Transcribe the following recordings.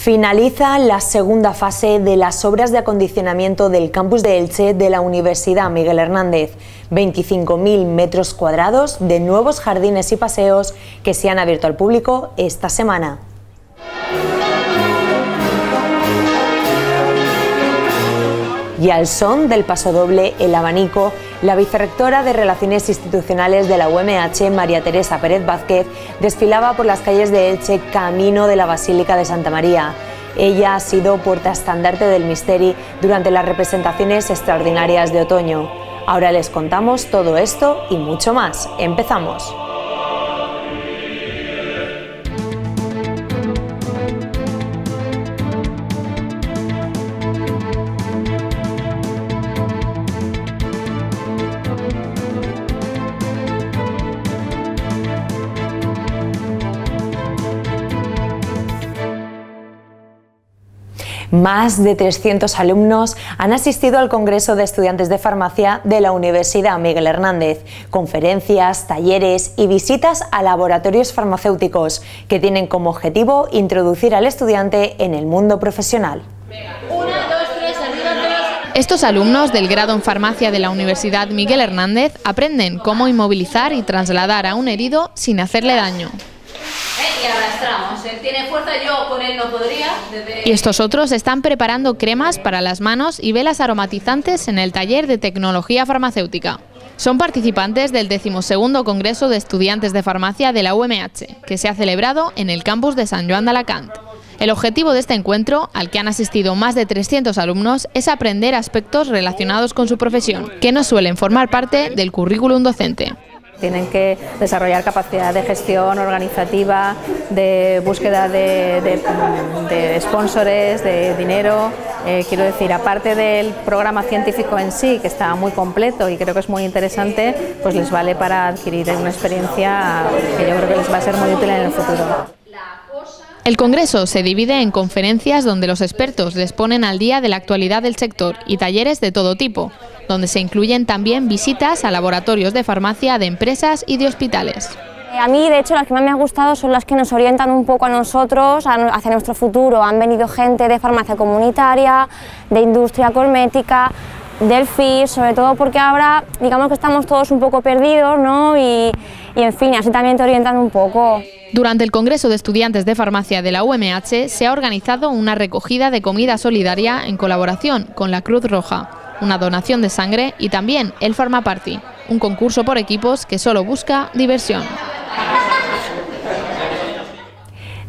Finaliza la segunda fase de las obras de acondicionamiento del campus de Elche de la Universidad Miguel Hernández. 25.000 metros cuadrados de nuevos jardines y paseos que se han abierto al público esta semana. Y al son del pasodoble El Abanico, la vicerrectora de Relaciones Institucionales de la UMH, María Teresa Pérez Vázquez, desfilaba por las calles de Elche camino de la Basílica de Santa María. Ella ha sido puerta estandarte del Misteri durante las representaciones extraordinarias de otoño. Ahora les contamos todo esto y mucho más. Empezamos. Más de 300 alumnos han asistido al Congreso de Estudiantes de Farmacia de la Universidad Miguel Hernández. Conferencias, talleres y visitas a laboratorios farmacéuticos que tienen como objetivo introducir al estudiante en el mundo profesional. Estos alumnos del grado en farmacia de la Universidad Miguel Hernández aprenden cómo inmovilizar y trasladar a un herido sin hacerle daño. Tiene fuerza, yo con él no podría. Y estos otros están preparando cremas para las manos y velas aromatizantes en el taller de tecnología farmacéutica. Son participantes del decimosegundo Congreso de Estudiantes de Farmacia de la UMH, que se ha celebrado en el campus de San Joan de Alacant. El objetivo de este encuentro, al que han asistido más de 300 alumnos, es aprender aspectos relacionados con su profesión, que no suelen formar parte del currículum docente. Tienen que desarrollar capacidad de gestión organizativa, de búsqueda de, de, sponsores, de dinero. Eh, quiero decir, aparte del programa científico en sí, que está muy completo y creo que es muy interesante, pues les vale para adquirir una experiencia que yo creo que les va a ser muy útil en el futuro. El Congreso se divide en conferencias donde los expertos les ponen al día de la actualidad del sector y talleres de todo tipo, donde se incluyen también visitas a laboratorios de farmacia de empresas y de hospitales. A mí, de hecho, las que más me han gustado son las que nos orientan un poco a nosotros, hacia nuestro futuro. Han venido gente de farmacia comunitaria, de industria cosmética, del FIS, sobre todo porque ahora digamos que estamos todos un poco perdidos, ¿no? Y, y, en fin, así también te orientan un poco. Durante el Congreso de Estudiantes de Farmacia de la UMH se ha organizado una recogida de comida solidaria en colaboración con la Cruz Roja, una donación de sangre y también el Pharma Party, un concurso por equipos que solo busca diversión.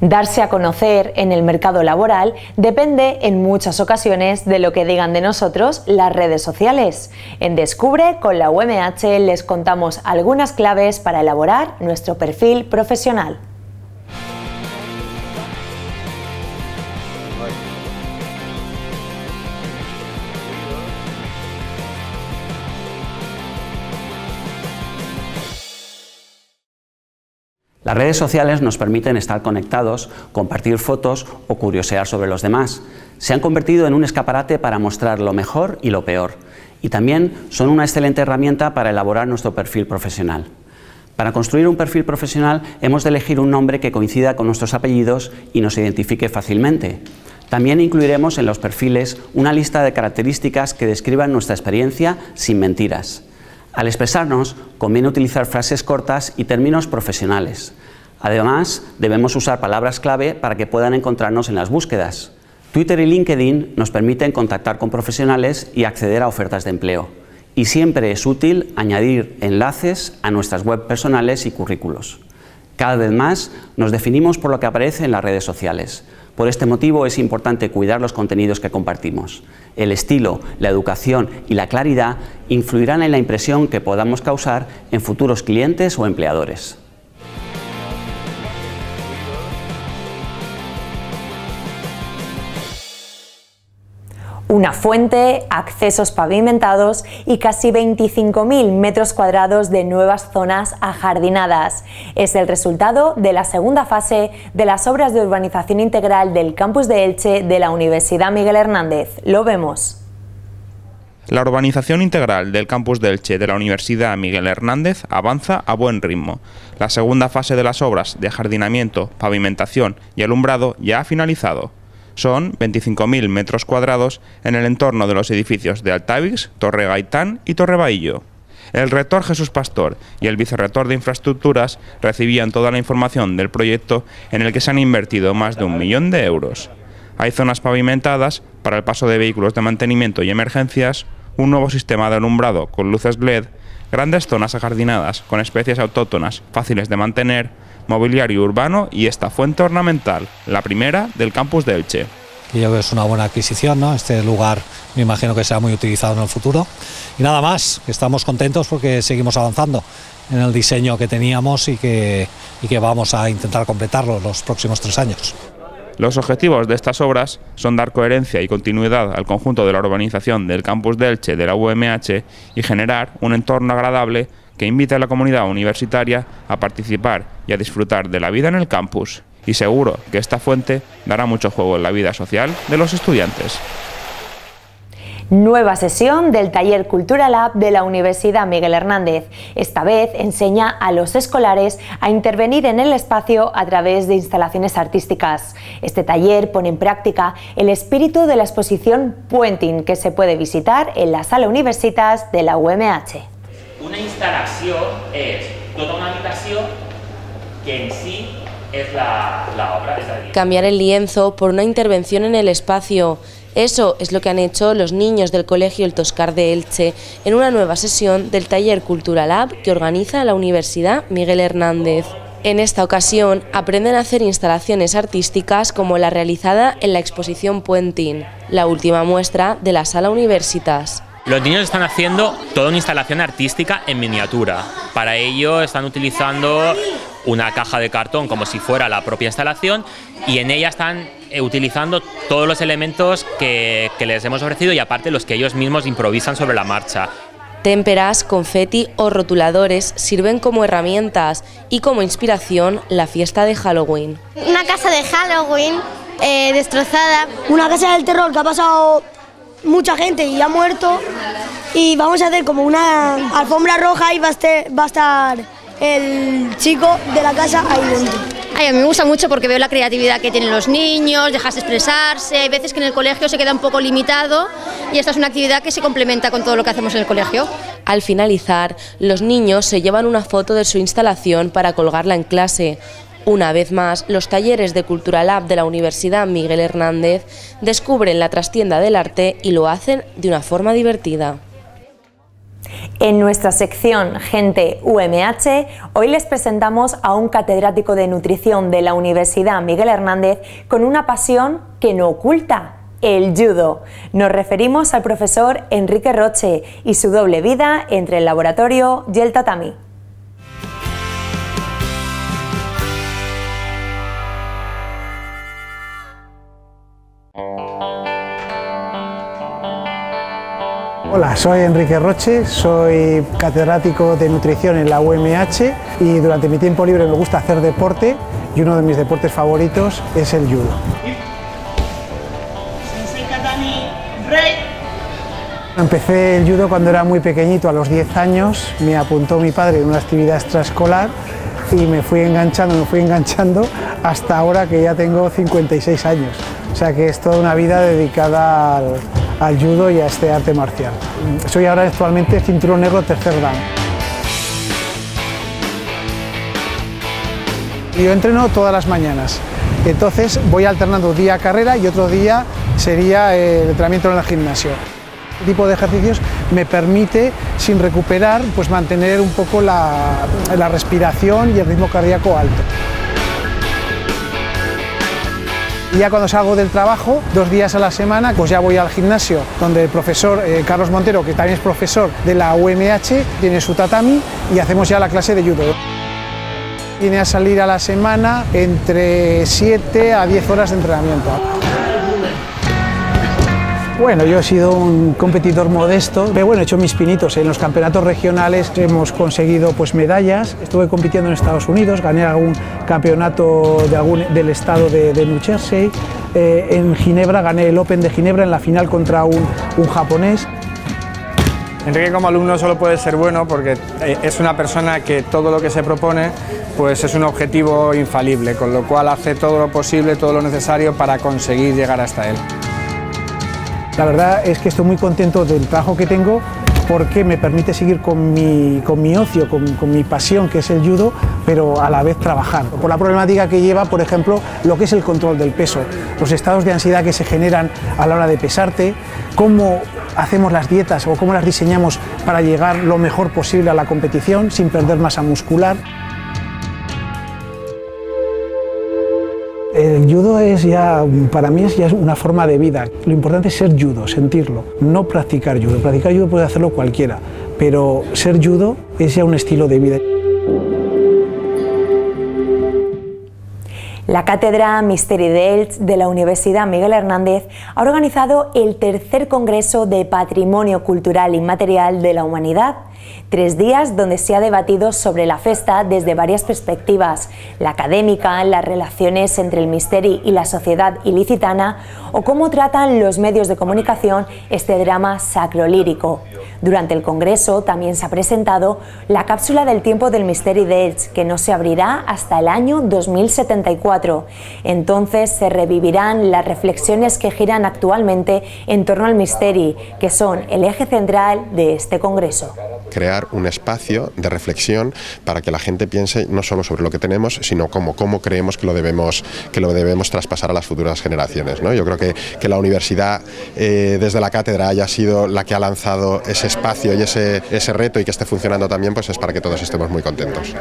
Darse a conocer en el mercado laboral depende en muchas ocasiones de lo que digan de nosotros las redes sociales. En Descubre con la UMH les contamos algunas claves para elaborar nuestro perfil profesional. Las redes sociales nos permiten estar conectados, compartir fotos o curiosear sobre los demás. Se han convertido en un escaparate para mostrar lo mejor y lo peor. Y también son una excelente herramienta para elaborar nuestro perfil profesional. Para construir un perfil profesional hemos de elegir un nombre que coincida con nuestros apellidos y nos identifique fácilmente. También incluiremos en los perfiles una lista de características que describan nuestra experiencia sin mentiras. Al expresarnos, conviene utilizar frases cortas y términos profesionales. Además, debemos usar palabras clave para que puedan encontrarnos en las búsquedas. Twitter y LinkedIn nos permiten contactar con profesionales y acceder a ofertas de empleo. Y siempre es útil añadir enlaces a nuestras web personales y currículos. Cada vez más nos definimos por lo que aparece en las redes sociales. Por este motivo es importante cuidar los contenidos que compartimos. El estilo, la educación y la claridad influirán en la impresión que podamos causar en futuros clientes o empleadores. Una fuente, accesos pavimentados y casi 25.000 metros cuadrados de nuevas zonas ajardinadas. Es el resultado de la segunda fase de las obras de urbanización integral del campus de Elche de la Universidad Miguel Hernández. Lo vemos. La urbanización integral del campus de Elche de la Universidad Miguel Hernández avanza a buen ritmo. La segunda fase de las obras de ajardinamiento, pavimentación y alumbrado ya ha finalizado. Son 25.000 metros cuadrados en el entorno de los edificios de Altavix, Torre Gaitán y Torre Bahillo. El rector Jesús Pastor y el vicerrector de Infraestructuras recibían toda la información del proyecto en el que se han invertido más de un millón de euros. Hay zonas pavimentadas para el paso de vehículos de mantenimiento y emergencias, un nuevo sistema de alumbrado con luces LED, grandes zonas ajardinadas con especies autóctonas fáciles de mantener, mobiliario urbano y esta fuente ornamental, la primera del campus de Elche. Y yo creo que es una buena adquisición, ¿no? Este lugar me imagino que será muy utilizado en el futuro. Y nada más, estamos contentos porque seguimos avanzando en el diseño que teníamos y que, y que vamos a intentar completarlo los próximos tres años. Los objetivos de estas obras son dar coherencia y continuidad al conjunto de la urbanización del campus de Elche de la UMH y generar un entorno agradable que invite a la comunidad universitaria a participar y a disfrutar de la vida en el campus. Y seguro que esta fuente dará mucho juego en la vida social de los estudiantes. Nueva sesión del taller Cultura Lab de la Universidad Miguel Hernández. Esta vez enseña a los escolares a intervenir en el espacio a través de instalaciones artísticas. Este taller pone en práctica el espíritu de la exposición Puenting que se puede visitar en la sala Universitas de la UMH. Una instalación es toda una habitación que en sí es la, obra. Cambiar el lienzo por una intervención en el espacio eso es lo que han hecho los niños del Colegio El Toscar de Elche en una nueva sesión del taller Cultura Lab que organiza la Universidad Miguel Hernández. En esta ocasión aprenden a hacer instalaciones artísticas como la realizada en la exposición Puentín, la última muestra de la Sala Universitas. Los niños están haciendo toda una instalación artística en miniatura. Para ello están utilizando una caja de cartón como si fuera la propia instalación y en ella están eh, utilizando todos los elementos que, que les hemos ofrecido y aparte los que ellos mismos improvisan sobre la marcha. Témperas, confeti o rotuladores sirven como herramientas y como inspiración la fiesta de Halloween. Una casa de Halloween eh, destrozada. Una casa del terror que ha pasado mucha gente y ha muerto. Y vamos a hacer como una alfombra roja y va a estar el chico de la casa ahí dentro a mí me gusta mucho porque veo la creatividad que tienen los niños, dejas expresarse, hay veces que en el colegio se queda un poco limitado y esta es una actividad que se complementa con todo lo que hacemos en el colegio. Al finalizar, los niños se llevan una foto de su instalación para colgarla en clase. Una vez más, los talleres de Cultura Lab de la Universidad Miguel Hernández descubren la trastienda del arte y lo hacen de una forma divertida. En nuestra sección Gente UMH, hoy les presentamos a un catedrático de nutrición de la Universidad Miguel Hernández con una pasión que no oculta, el judo. Nos referimos al profesor Enrique Roche y su doble vida entre el laboratorio y el tatami. Hola, soy Enrique Roche, soy catedrático de nutrición en la UMH y durante mi tiempo libre me gusta hacer deporte y uno de mis deportes favoritos es el judo. Empecé el judo cuando era muy pequeñito, a los 10 años, me apuntó mi padre en una actividad extraescolar y me fui enganchando, me fui enganchando hasta ahora que ya tengo 56 años. O sea que es toda una vida dedicada al, al judo y a este arte marcial. Soy ahora actualmente cinturón negro tercer dan. Yo entreno todas las mañanas, entonces voy alternando día carrera y otro día sería el entrenamiento en el gimnasio. Este tipo de ejercicios me permite, sin recuperar, pues mantener un poco la, la respiración y el ritmo cardíaco alto. Y ya cuando salgo del trabajo, dos días a la semana, pues ya voy al gimnasio, donde el profesor eh, Carlos Montero, que también es profesor de la UMH, tiene su tatami y hacemos ya la clase de judo. Viene a salir a la semana entre 7 a 10 horas de entrenamiento. Bueno, yo he sido un competidor modesto, pero bueno, he hecho mis pinitos. En los campeonatos regionales hemos conseguido pues, medallas. Estuve compitiendo en Estados Unidos, gané algún campeonato de algún, del estado de, New Jersey. Eh, en Ginebra gané el Open de Ginebra en la final contra un, un japonés. Enrique como alumno solo puede ser bueno porque eh, es una persona que todo lo que se propone pues es un objetivo infalible, con lo cual hace todo lo posible, todo lo necesario para conseguir llegar hasta él. La verdad es que estoy muy contento del trabajo que tengo porque me permite seguir con mi, con mi ocio, con, con, mi pasión que es el judo, pero a la vez trabajar. Por la problemática que lleva, por ejemplo, lo que es el control del peso, los estados de ansiedad que se generan a la hora de pesarte, cómo hacemos las dietas o cómo las diseñamos para llegar lo mejor posible a la competición sin perder masa muscular. El judo es ya, para mí es ya una forma de vida. Lo importante es ser judo, sentirlo, no practicar judo. Practicar judo puede hacerlo cualquiera, pero ser judo es ya un estilo de vida. La Cátedra Misteri de de la Universidad Miguel Hernández ha organizado el tercer Congreso de Patrimonio Cultural Inmaterial de la Humanidad Tres días donde se ha debatido sobre la festa desde varias perspectivas, la académica, las relaciones entre el misteri y la sociedad ilicitana o cómo tratan los medios de comunicación este drama sacro-lírico. Durante el Congreso también se ha presentado la cápsula del tiempo del Misteri de Elche, que no se abrirá hasta el año 2074. Entonces se revivirán las reflexiones que giran actualmente en torno al Misteri, que son el eje central de este Congreso crear un espacio de reflexión para que la gente piense no solo sobre lo que tenemos, sino cómo, cómo creemos que lo debemos, que lo debemos traspasar a las futuras generaciones. ¿no? Yo creo que, que la universidad eh, desde la cátedra haya sido la que ha lanzado ese espacio y ese, ese reto y que esté funcionando también, pues es para que todos estemos muy contentos.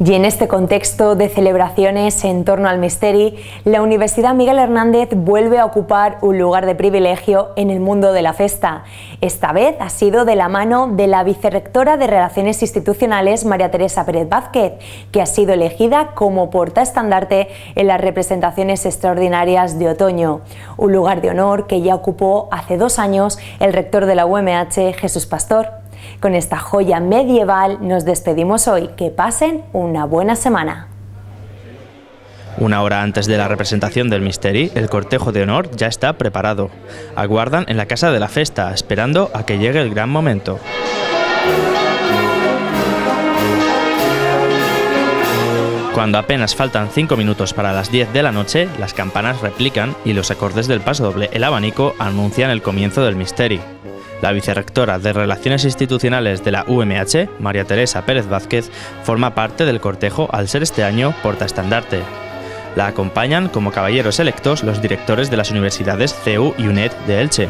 Y en este contexto de celebraciones en torno al Misteri, la Universidad Miguel Hernández vuelve a ocupar un lugar de privilegio en el mundo de la festa. Esta vez ha sido de la mano de la vicerrectora de Relaciones Institucionales, María Teresa Pérez Vázquez, que ha sido elegida como portaestandarte en las representaciones extraordinarias de otoño. Un lugar de honor que ya ocupó hace dos años el rector de la UMH, Jesús Pastor. Con esta joya medieval nos despedimos hoy. Que pasen una buena semana. Una hora antes de la representación del Misteri, el cortejo de honor ya está preparado. Aguardan en la casa de la festa, esperando a que llegue el gran momento. Cuando apenas faltan 5 minutos para las 10 de la noche, las campanas replican y los acordes del paso doble El Abanico anuncian el comienzo del Misteri. La vicerrectora de Relaciones Institucionales de la UMH, María Teresa Pérez Vázquez, forma parte del cortejo al ser este año portaestandarte. La acompañan como caballeros electos los directores de las universidades CEU y UNED de Elche.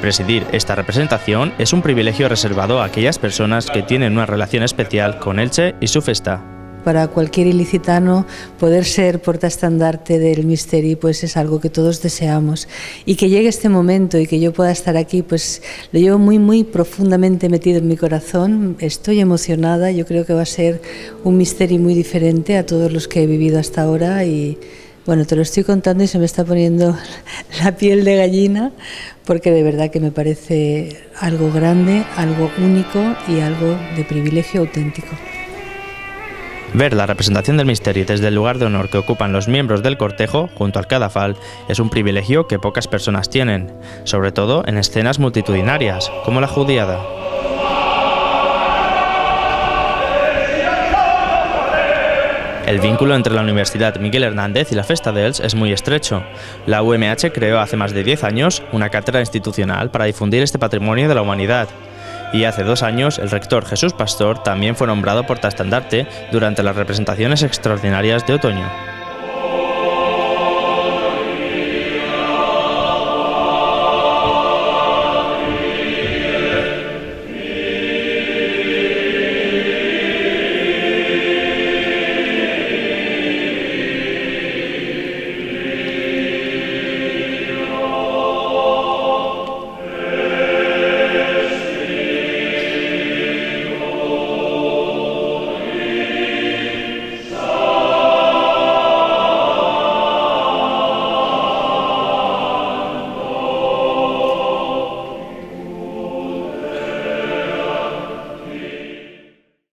Presidir esta representación es un privilegio reservado a aquellas personas que tienen una relación especial con Elche y su festa para cualquier ilicitano poder ser portaestandarte del Misteri pues es algo que todos deseamos. Y que llegue este momento y que yo pueda estar aquí pues lo llevo muy muy profundamente metido en mi corazón. Estoy emocionada. Yo creo que va a ser un Misteri muy diferente a todos los que he vivido hasta ahora. Y bueno, te lo estoy contando y se me está poniendo la piel de gallina porque de verdad que me parece algo grande, algo único y algo de privilegio auténtico. Ver la representación del misterio desde el lugar de honor que ocupan los miembros del cortejo junto al cadafal es un privilegio que pocas personas tienen, sobre todo en escenas multitudinarias, como la judiada. El vínculo entre la Universidad Miguel Hernández y la Festa de Els es muy estrecho. La UMH creó hace más de 10 años una cátedra institucional para difundir este patrimonio de la humanidad, y hace dos años el rector Jesús Pastor también fue nombrado portaestandarte durante las representaciones extraordinarias de otoño.